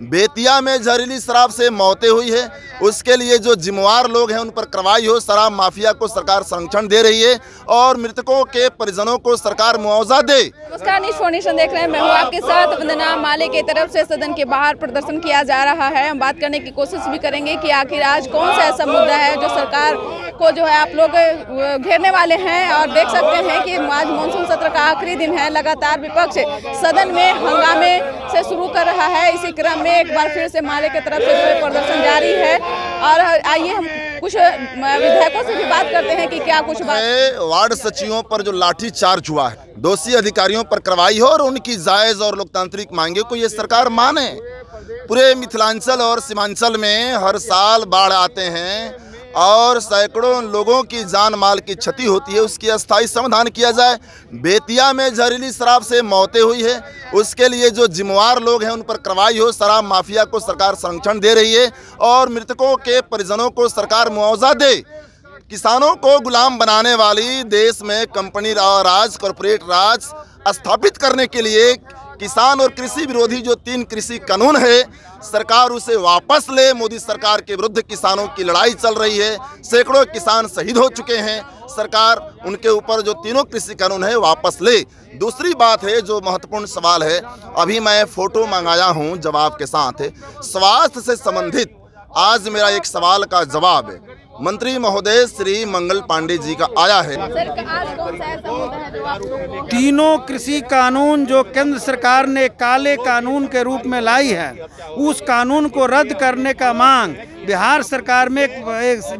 बेतिया में जहरीली शराब से मौतें हुई है। उसके लिए जो जिम्मेवार लोग हैं, उन पर कार्रवाई हो। शराब माफिया को सरकार संरक्षण दे रही है और मृतकों के परिजनों को सरकार मुआवजा दे। नमस्कार देख रहे हैं। मैं हूँ आपके साथ वंदना माले की तरफ़ से सदन के बाहर प्रदर्शन किया जा रहा है। हम बात करने की कोशिश भी करेंगे कि आखिर आज कौन सा ऐसा मुद्दा है जो सरकार को जो है आप लोग घेरने वाले हैं और देख सकते हैं कि आज मानसून सत्र का आखिरी दिन है। लगातार विपक्ष सदन में हंगामे रहा है। इसी क्रम में एक बार फिर से माले की तरफ़ से जो है प्रदर्शन जारी है। और आइए हम कुछ विधायकों से भी बात करते हैं कि क्या कुछ बात वार्ड सचिवों पर जो लाठी चार्ज हुआ है, दोषी अधिकारियों पर कार्रवाई हो और उनकी जायज़ और लोकतांत्रिक मांगे को ये सरकार माने। पूरे मिथिलांचल और सीमांचल में हर साल बाढ़ आते हैं। और सैकड़ों लोगों की जान माल की क्षति होती है, उसकी अस्थायी समाधान किया जाए। बेतिया में जहरीली शराब से मौतें हुई है। उसके लिए जो जिम्मेवार लोग हैं, उन पर कार्रवाई हो। शराब माफिया को सरकार संरक्षण दे रही है और मृतकों के परिजनों को सरकार मुआवजा दे। किसानों को गुलाम बनाने वाली देश में कंपनी राज, कॉरपोरेट राज स्थापित करने के लिए किसान और कृषि विरोधी जो तीन कृषि कानून है, सरकार उसे वापस ले। मोदी सरकार के विरुद्ध किसानों की लड़ाई चल रही है। सैकड़ों किसान शहीद हो चुके हैं। सरकार उनके ऊपर जो तीनों कृषि कानून है, वापस ले। दूसरी बात है, जो महत्वपूर्ण सवाल है, अभी मैं फ़ोटो मंगाया हूँ जवाब के साथ। स्वास्थ्य से संबंधित आज मेरा एक सवाल का जवाब है। मंत्री महोदय श्री मंगल पांडे जी का आया है। तीनों कृषि कानून जो केंद्र सरकार ने काले कानून के रूप में लाई है, उस कानून को रद्द करने का मांग बिहार सरकार में एक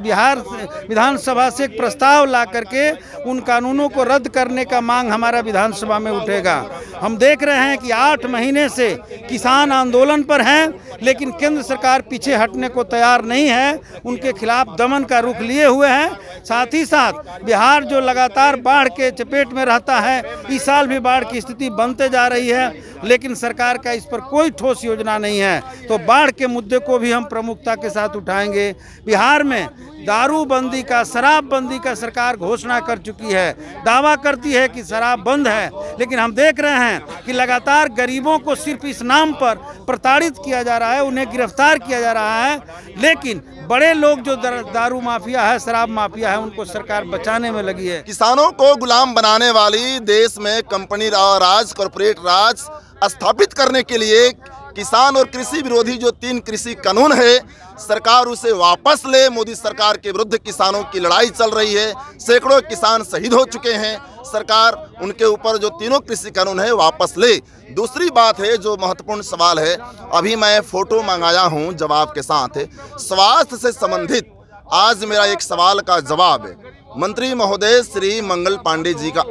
बिहार विधानसभा से एक प्रस्ताव ला करके उन कानूनों को रद्द करने का मांग हमारा विधानसभा में उठेगा। हम देख रहे हैं कि आठ महीने से किसान आंदोलन पर हैं लेकिन केंद्र सरकार पीछे हटने को तैयार नहीं है, उनके खिलाफ दमन का रुख लिए हुए हैं। साथ ही साथ, बिहार जो लगातार बाढ़ के चपेट में रहता है, इस साल भी बाढ़ की स्थिति बनते जा रही है। लेकिन सरकार का इस पर कोई ठोस योजना नहीं है। तो बाढ़ के मुद्दे को भी हम प्रमुखता के साथ उठाएँगे। बिहार में दारूबंदी का, शराबबंदी का सरकार घोषणा कर चुकी है। दावा करती है कि शराब बंद है, लेकिन हम देख रहे हैं कि लगातार गरीबों को सिर्फ़ इस नाम पर प्रताड़ित किया जा रहा है, उन्हें गिरफ़्तार किया जा रहा है। लेकिन बड़े लोग जो दारू माफिया है, शराब माफिया है, उनको सरकार बचाने में लगी है। किसानों को गुलाम बनाने वाली देश में कंपनी राज, कॉरपोरेट राज स्थापित करने के लिए किसान और कृषि विरोधी जो तीन कृषि कानून है, सरकार उसे वापस ले। मोदी सरकार के विरुद्ध किसानों की लड़ाई चल रही है। सैकड़ों किसान शहीद हो चुके हैं। सरकार उनके ऊपर जो तीनों कृषि कानून है, वापस ले। दूसरी बात है, जो महत्वपूर्ण सवाल है, अभी मैं फ़ोटो मंगाया हूँ जवाब के साथ। स्वास्थ्य से संबंधित आज मेरा एक सवाल का जवाब मंत्री महोदय श्री मंगल पांडे जी का